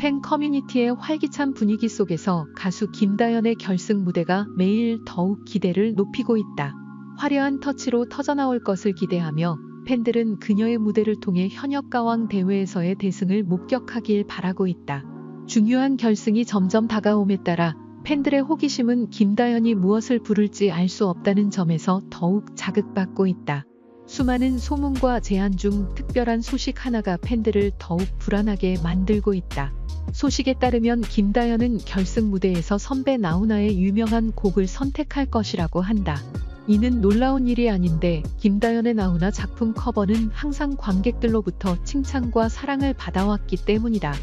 팬 커뮤니티의 활기찬 분위기 속에서 가수 김다연의 결승 무대가 매일 더욱 기대를 높이고 있다. 화려한 터치로 터져나올 것을 기대하며 팬들은 그녀의 무대를 통해 현역 가왕 대회에서의 대승을 목격하길 바라고 있다. 중요한 결승이 점점 다가옴에 따라 팬들의 호기심은 김다연이 무엇을 부를지 알 수 없다는 점에서 더욱 자극받고 있다. 수많은 소문과 제안 중 특별한 소식 하나가 팬들을 더욱 불안하게 만들고 있다. 소식에 따르면 김다연은 결승 무대에서 선배 나훈아의 유명한 곡을 선택할 것이라고 한다. 이는 놀라운 일이 아닌데 김다연의 나훈아 작품 커버는 항상 관객들로부터 칭찬과 사랑을 받아왔기 때문이다.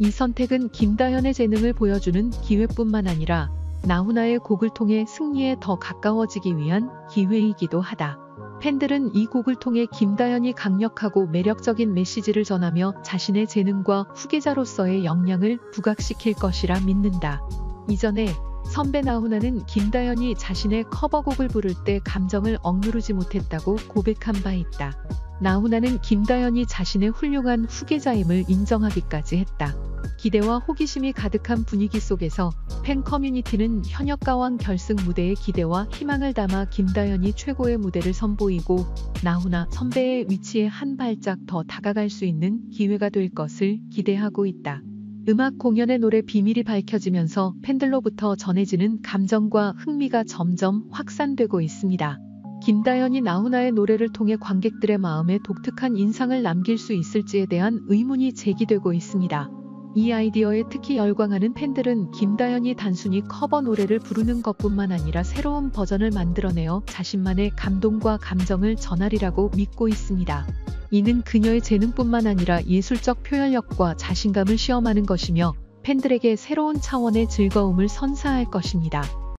이 선택은 김다연의 재능을 보여주는 기회뿐만 아니라 나훈아의 곡을 통해 승리에 더 가까워지기 위한 기회이기도 하다. 팬들은 이 곡을 통해 김다연이 강력하고 매력적인 메시지를 전하며 자신의 재능과 후계자로서의 역량을 부각시킬 것이라 믿는다. 이전에 선배 나훈아는 김다연이 자신의 커버곡을 부를 때 감정을 억누르지 못했다고 고백한 바 있다. 나훈아는 김다연이 자신의 훌륭한 후계자임을 인정하기까지 했다. 기대와 호기심이 가득한 분위기 속에서 팬 커뮤니티는 현역 가왕 결승 무대에 기대와 희망을 담아 김다연이 최고의 무대를 선보이고 나훈아 선배의 위치에 한 발짝 더 다가갈 수 있는 기회가 될 것을 기대하고 있다. 음악 공연의 노래 비밀이 밝혀지면서 팬들로부터 전해지는 감정과 흥미가 점점 확산되고 있습니다. 김다연이 나훈아의 노래를 통해 관객들의 마음에 독특한 인상을 남길 수 있을지에 대한 의문이 제기되고 있습니다. 이 아이디어에 특히 열광하는 팬들은 김다연이 단순히 커버 노래를 부르는 것뿐만 아니라 새로운 버전을 만들어내어 자신만의 감동과 감정을 전하리라고 믿고 있습니다. 이는 그녀의 재능뿐만 아니라 예술적 표현력과 자신감을 시험하는 것이며 팬들에게 새로운 차원의 즐거움을 선사할 것입니다.